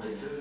Amen.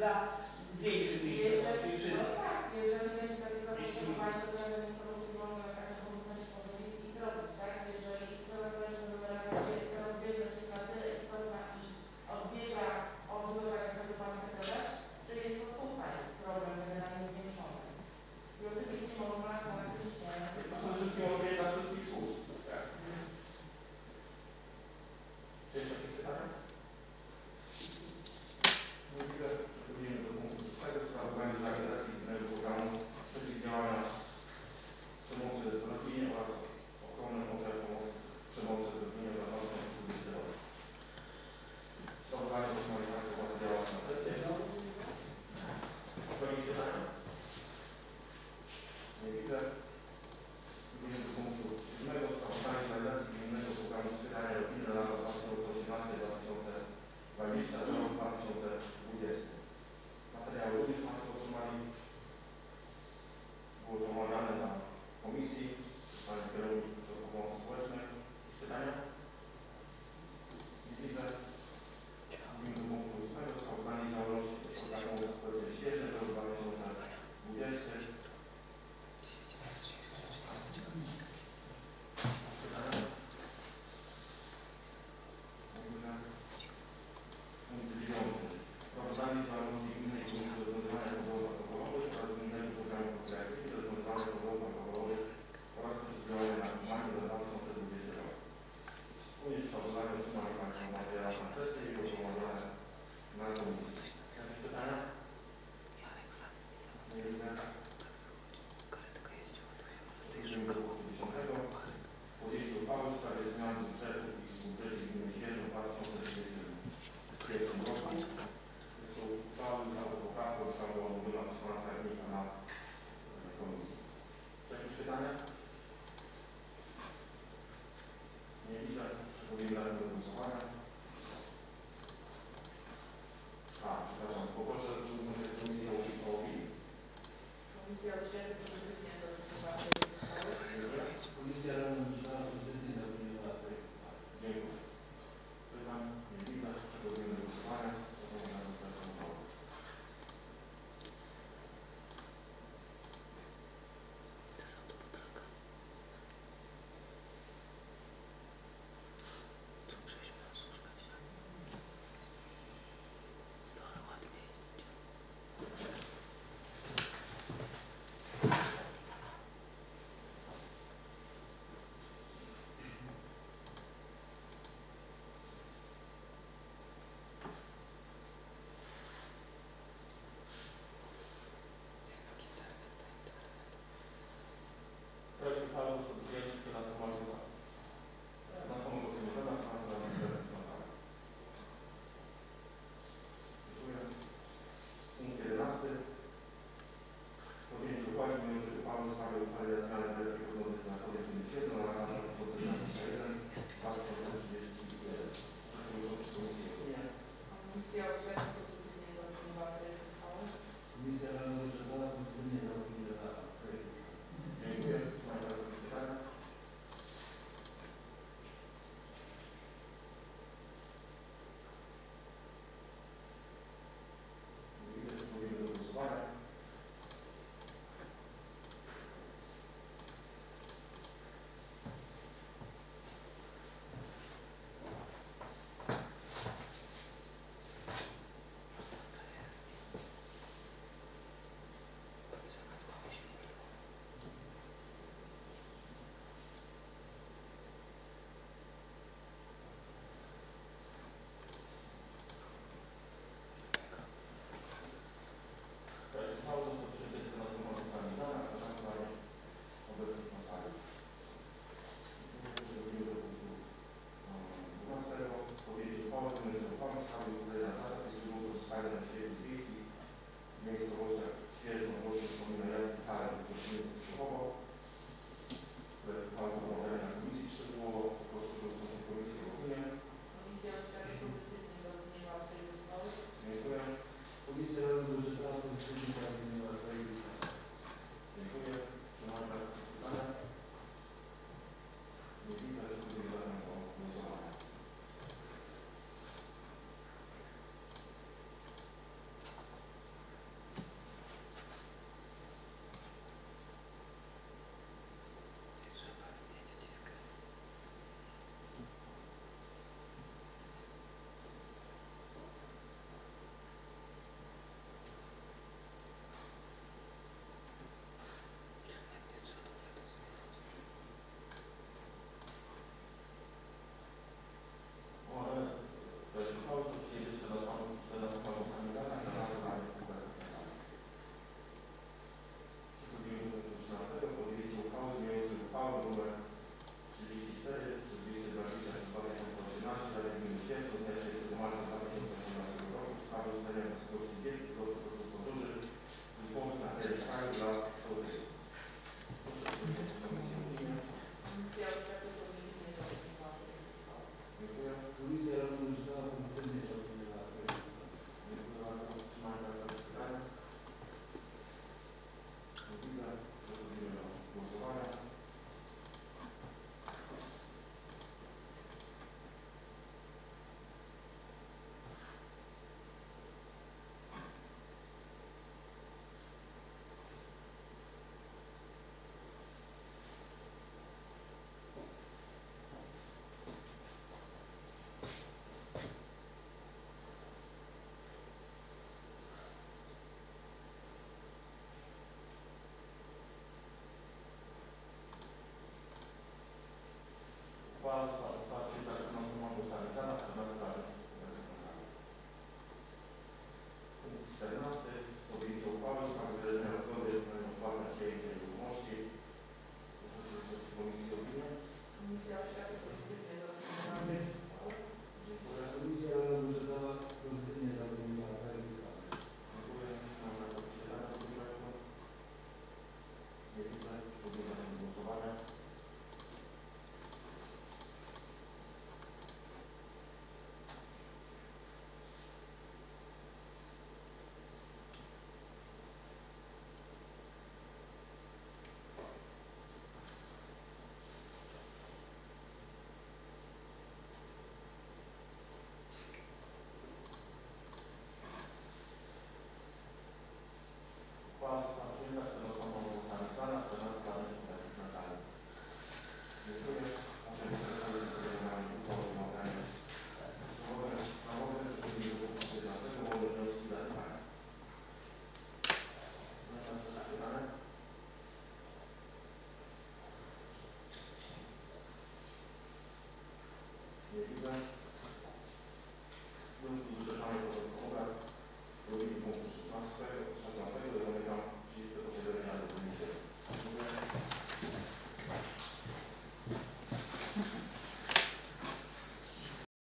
Wszystkich, dla